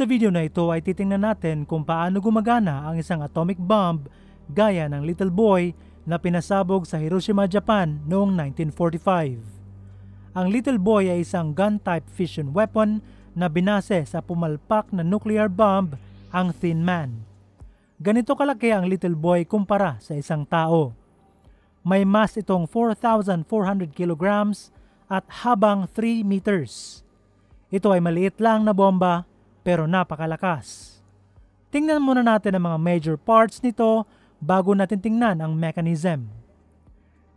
Sa video na ito ay titingnan natin kung paano gumagana ang isang atomic bomb gaya ng Little Boy na pinasabog sa Hiroshima, Japan noong 1945. Ang Little Boy ay isang gun-type fission weapon na binase sa pumalpak na nuclear bomb, ang Thin Man. Ganito kalaki ang Little Boy kumpara sa isang tao. May mass itong 4,400 kilograms at habang 3 meters. Ito ay maliit lang na bomba pero napakalakas. Tingnan muna natin ang mga major parts nito bago natin tingnan ang mechanism.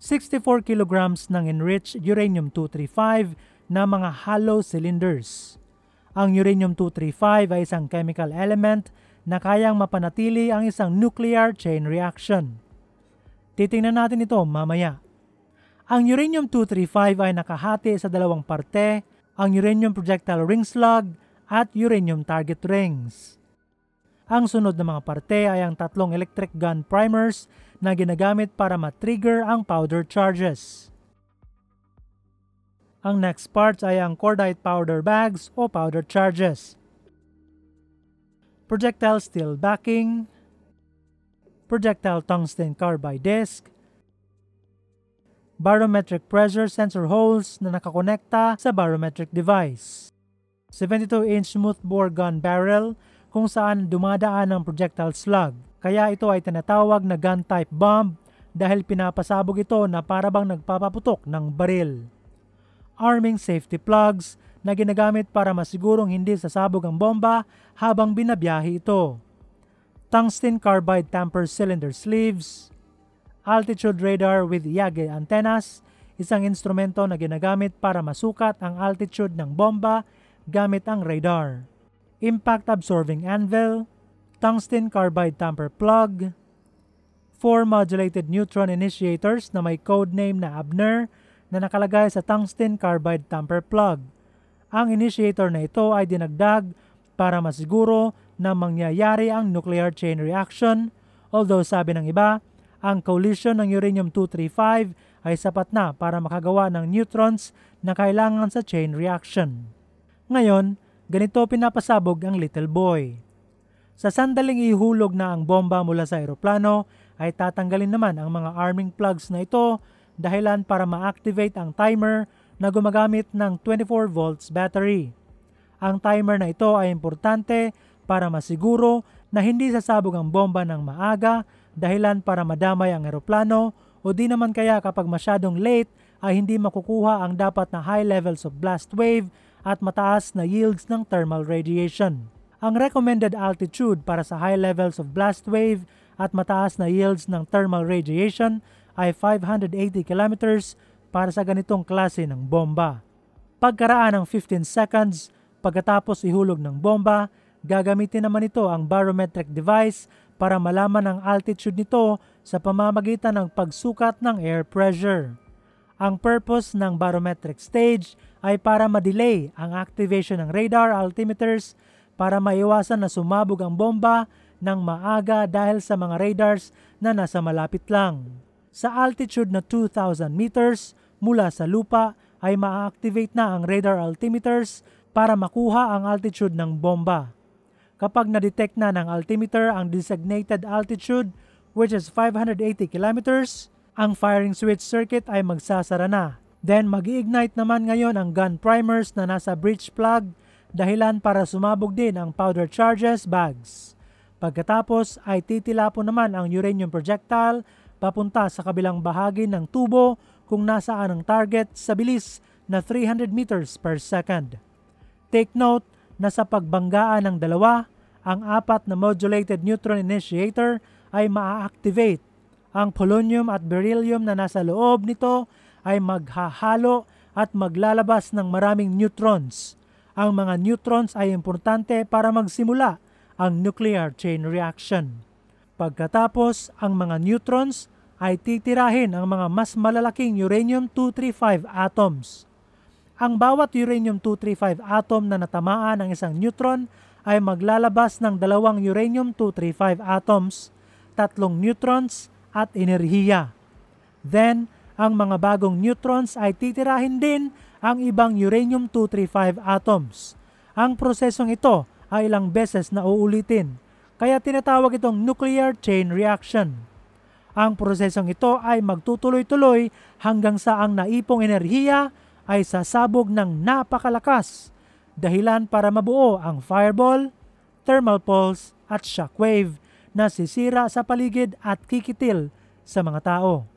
64 kilograms ng enriched uranium-235 na mga hollow cylinders. Ang uranium-235 ay isang chemical element na kayang mapanatili ang isang nuclear chain reaction. Titingnan natin ito mamaya. Ang uranium-235 ay nakahati sa dalawang parte, ang uranium projectile ring slug at uranium target rings. Ang sunod na mga parte ay ang tatlong electric gun primers na ginagamit para matrigger ang powder charges. Ang next parts ay ang cordite powder bags o powder charges. Projectile steel backing, projectile tungsten carbide disc, barometric pressure sensor holes na nakakonekta sa barometric device. 72-inch smoothbore gun barrel kung saan dumadaan ang projectile slug. Kaya ito ay tinatawag na gun-type bomb dahil pinapasabog ito na parabang nagpapaputok ng baril. Arming safety plugs na ginagamit para masigurong hindi sasabog ang bomba habang binabiyahe ito. Tungsten carbide tamper cylinder sleeves, altitude radar with Yage antennas, isang instrumento na ginagamit para masukat ang altitude ng bomba gamit ang radar, impact absorbing anvil, tungsten carbide tamper plug, four modulated neutron initiators na may code name na Abner na nakalagay sa tungsten carbide tamper plug. Ang initiator na ito ay dinagdag para masiguro na mangyayari ang nuclear chain reaction, although sabi ng iba, ang collision ng uranium-235 ay sapat na para makagawa ng neutrons na kailangan sa chain reaction. Ngayon, ganito pinapasabog ang little boy. Sa sandaling ihulog na ang bomba mula sa eroplano, ay tatanggalin naman ang mga arming plugs na ito dahilan para ma-activate ang timer na gumagamit ng 24 volts battery. Ang timer na ito ay importante para masiguro na hindi sasabog ang bomba ng maaga dahilan para madamay ang eroplano o di naman kaya kapag masyadong late ay hindi makukuha ang dapat na high levels of blast wave at mataas na yields ng thermal radiation. Ang recommended altitude para sa high levels of blast wave at mataas na yields ng thermal radiation ay 580 kilometers para sa ganitong klase ng bomba. Pagkaraan ng 15 seconds pagkatapos ihulog ng bomba, gagamitin naman ito ang barometric device para malaman ang altitude nito sa pamamagitan ng pagsukat ng air pressure. Ang purpose ng barometric stage ay para ma-delay ang activation ng radar altimeters para maiwasan na sumabog ang bomba ng maaga dahil sa mga radars na nasa malapit lang. Sa altitude na 2,000 meters mula sa lupa ay ma-activate na ang radar altimeters para makuha ang altitude ng bomba. Kapag na-detect na ng altimeter ang designated altitude which is 580 kilometers, ang firing switch circuit ay magsasara na. Then mag-ignite naman ngayon ang gun primers na nasa breech plug dahilan para sumabog din ang powder charges bags. Pagkatapos ay titilapo naman ang uranium projectile papunta sa kabilang bahagi ng tubo kung nasaan ang target sa bilis na 300 meters per second. Take note na sa pagbanggaan ng dalawa, ang apat na modulated neutron initiator ay maa-activate ang polonium at beryllium na nasa loob nito ay maghahalo at maglalabas ng maraming neutrons. Ang mga neutrons ay importante para magsimula ang nuclear chain reaction. Pagkatapos, ang mga neutrons ay titirahin ang mga mas malalaking uranium-235 atoms. Ang bawat uranium-235 atom na natamaan ng isang neutron ay maglalabas ng dalawang uranium-235 atoms, tatlong neutrons at enerhiya. Then, ang mga bagong neutrons ay titirahin din ang ibang uranium-235 atoms. Ang prosesong ito ay ilang beses na uulitin, kaya tinatawag itong nuclear chain reaction. Ang prosesong ito ay magtutuloy-tuloy hanggang sa ang naipong enerhiya ay sasabog ng napakalakas, dahilan para mabuo ang fireball, thermal pulse at shockwave na sisira sa paligid at kikitil sa mga tao.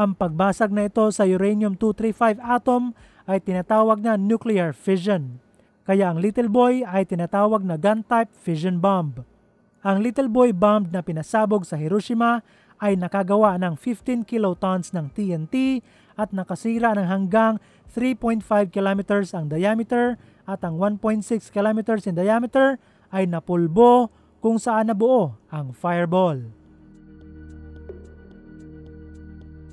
Ang pagbasag na ito sa uranium-235 atom ay tinatawag na nuclear fission. Kaya ang Little Boy ay tinatawag na gun-type fission bomb. Ang Little Boy bomb na pinasabog sa Hiroshima ay nakagawa ng 15 kilotons ng TNT at nakasira ng hanggang 3.5 kilometers ang diameter at ang 1.6 kilometers in diameter ay napulbo kung saan nabuo ang fireball.